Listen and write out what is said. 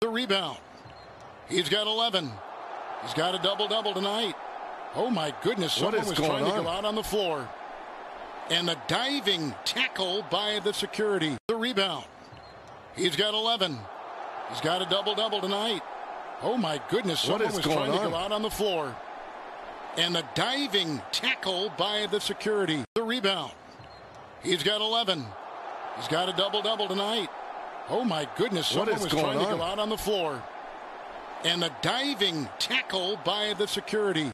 The rebound. He's got 11. He's got a double-double tonight. Oh, my goodness. What Someone is was going trying to go out on the floor. And the diving tackle by the security. The rebound. He's got 11. He's got a double-double tonight. Oh, my goodness. What Someone is was going trying to go out on the floor. And the diving tackle by the security. The rebound. He's got 11. He's got a double-double tonight. Oh, my goodness. What Someone was going trying to go out on the floor. And the diving tackle by the security.